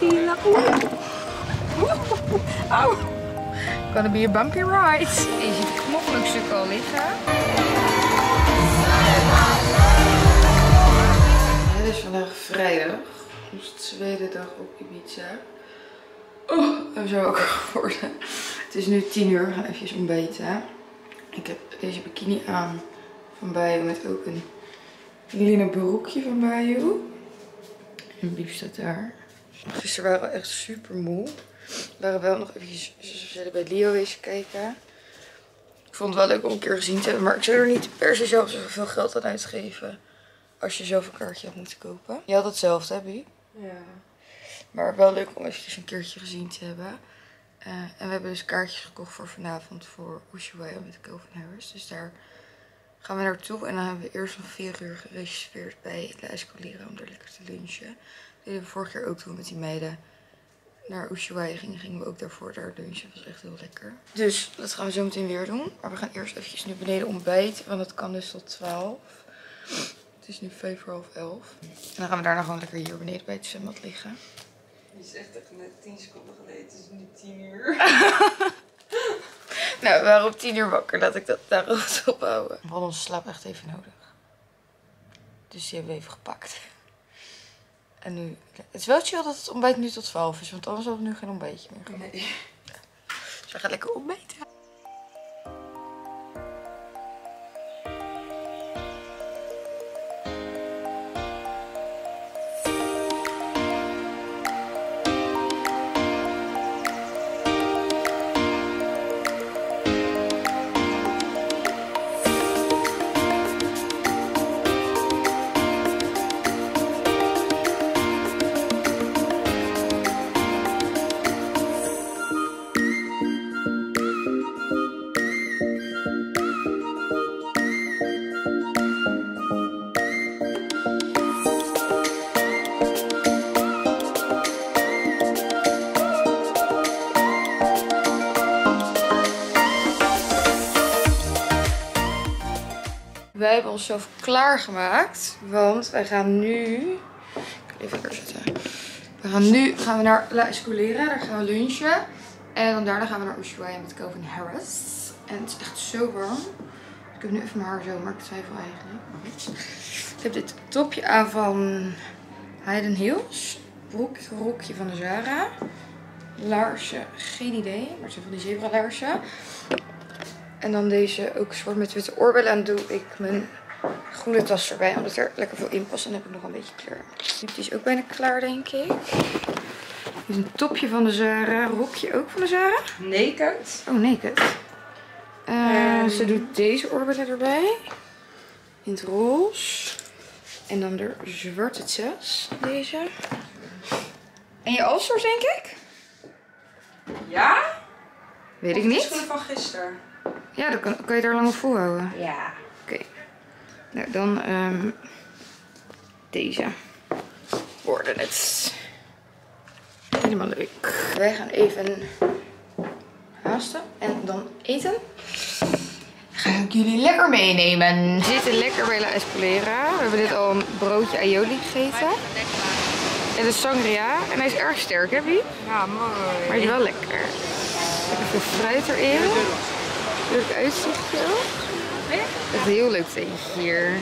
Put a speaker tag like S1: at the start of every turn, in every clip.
S1: die Au. Gonna be a bumpy ride. Je ziet knoflookstukken al liggen. Het is vandaag vrijdag. Onze tweede dag op Ibiza. Oh, ik zo wakker geworden. Het is nu 10 uur. We gaan even ontbijten. Ik heb deze bikini aan van Bayou met ook een linnen broekje van Bayou. En Biep staat daar. Gisteren waren we echt super moe. We waren wel nog even bij Leo eens kijken. Ik vond het wel leuk om een keer gezien te hebben. Maar ik zou er niet per se zelf zoveel geld aan uitgeven. Als je zelf een kaartje hebt moeten kopen. Je had hetzelfde, hè?
S2: Ja.
S1: Maar wel leuk om eventjes een keertje gezien te hebben. Uh, en we hebben dus kaartjes gekocht voor vanavond voor Ushuaia met Calvin Harris. Dus daar gaan we naartoe. En dan hebben we eerst om 4 uur gereserveerd bij La Escalera om daar lekker te lunchen. Dat deden we vorig jaar ook toen met die meiden naar Ushuaia gingen. Gingen we ook daarvoor daar lunchen. Dat was echt heel lekker. Dus dat gaan we zo meteen weer doen. Maar we gaan eerst eventjes nu beneden ontbijten. Want dat kan dus tot 12. Het is nu 5 voor half 11. En dan gaan we daarna gewoon lekker hier beneden bij het zwembad liggen.
S2: Je zegt echt net 10 seconden geleden, het is nu 10 uur.
S1: nou, we waren op 10 uur wakker. Laat ik dat daarop ophouden. We hadden onze slaap echt even nodig. Dus die hebben we even gepakt. En nu... Het is wel chill dat het ontbijt nu tot 12 is. Want anders hadden we nu geen ontbijtje meer.
S2: Nee.
S1: Dus we gaan lekker ontbijten. Wij hebben onszelf klaargemaakt. Want wij gaan nu... Ik even zitten. We gaan nu gaan we naar La Escolera. Daar gaan we lunchen. En dan daarna gaan we naar Ushuaia met Calvin Harris. En het is echt zo warm. Ik heb nu even mijn haar zo, maar ik twijfel eigenlijk. Ik heb dit topje aan van Hayden Hills. Broek, rokje van Zara. Laarzen, geen idee. Maar het zijn van die zebra laarzen. En dan deze ook zwart met witte oorbellen. En doe ik mijn groene tas erbij. Omdat er lekker veel in past. En dan heb ik nog een beetje kleur. Dit is ook bijna klaar denk ik. Dit is een topje van de Zara. Rokje ook van de Zara.
S2: Naked.
S1: Oh, naked. Uh, Ze doet deze oorbellen erbij. In het roze. En dan de zwarte zes. Deze. En je Allstars denk ik?
S2: Ja?
S1: Weet ik
S2: Of
S1: niet.
S2: schoenen van gisteren.
S1: Ja, dan kan, kan je daar langer volhouden.
S2: Ja.
S1: Oké. Nou, dan ehm, deze worden het. Helemaal leuk. Wij gaan even haasten en dan eten. Ga ik jullie lekker meenemen. We zitten lekker bij La Espolera. We hebben dit al een broodje aioli gegeten. En de sangria. En hij is erg sterk, hè, Wie?
S2: Ja, mooi.
S1: Maar hij is wel lekker. Lekker veel fruit erin. Leuk uitzichtje. Echt een heel leuk theetje hier.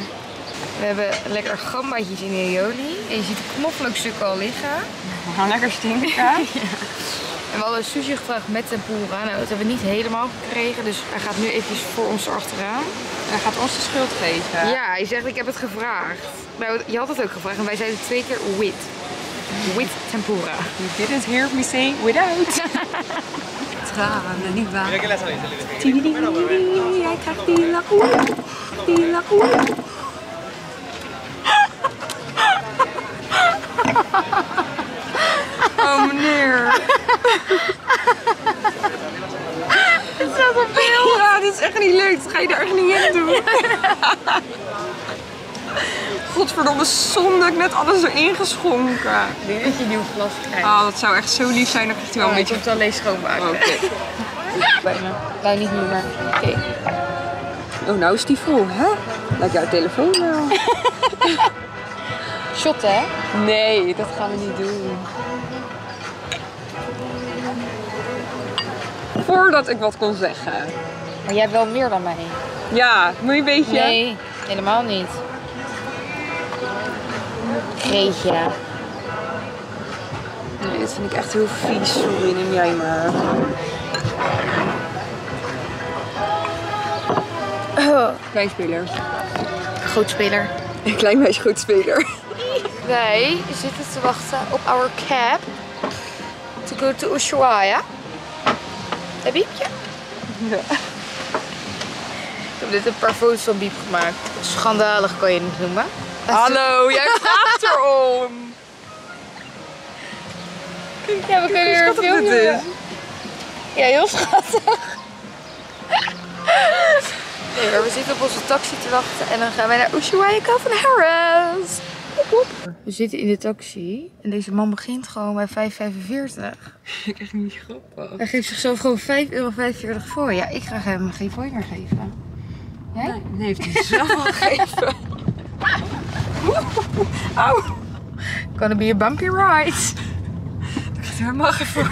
S1: We hebben lekker gambaatjes in aioli. En je ziet de knoflookstukken al liggen.
S2: We gaan lekker stinken.
S1: En we hadden sushi gevraagd met tempura. Nou, dat hebben we niet helemaal gekregen. Dus hij gaat nu eventjes voor ons erachteraan.
S2: Hij gaat ons de schuld geven.
S1: Ja, hij zegt ik heb het gevraagd. Nou, je had het ook gevraagd. En wij zeiden twee keer with. With tempura.
S2: You didn't hear me say without. Tranen, niet waar. Jij krijgt die lagoe. Die lagoe. Oh meneer. Het staat op beeld. Ja, dit is echt niet leuk. Dat ga je er echt niet in doen. godverdomme zonde, ik net alles erin geschonken.
S1: Nu dat je nieuw glas krijgt.
S2: Ah, oh, dat zou echt zo lief zijn, dan oh, je het wel een beetje...
S1: Ik moet het alleen schoonmaken.
S2: Oh, oké.
S1: Bijna. Wij niet meer. Oké.
S2: Oh, nou is die vol, hè? Lijkt jouw telefoon wel.
S1: Shot, hè?
S2: Nee, dat gaan we niet doen. Voordat ik wat kon zeggen.
S1: Maar jij hebt wel meer dan mij.
S2: Ja, moet je een beetje...
S1: Nee, helemaal niet. Greetje.
S2: Nee, dit vind ik echt heel vies. Sorry, neem jij maar. Kleinspeler.
S1: Grootspeler.
S2: Klein meisje, groot speler.
S1: Wij zitten te wachten op our cab. To go to Ushuaia. Heb Biepje?
S2: Ja.
S1: Ik heb dit een paar foto's van Biep gemaakt. Schandalig kan je het noemen.
S2: Hallo, jij vraagt erom.
S1: Ja, we kunnen weer een filmpje.
S2: is.
S1: Ja, heel schattig. Nee, maar we zitten op onze taxi te wachten en dan gaan wij naar Ushuaia van Harris. We zitten in de taxi en deze man begint gewoon bij 5,45.
S2: Ik echt niet grappig.
S1: Hij geeft zichzelf gewoon 5,45 euro voor. Ja, ik ga hem geen meer geven. Jij?
S2: Nee, nee, heeft hij zelf al gegeven. Auw.
S1: Gonna be a bumpy ride.
S2: Daar mag even.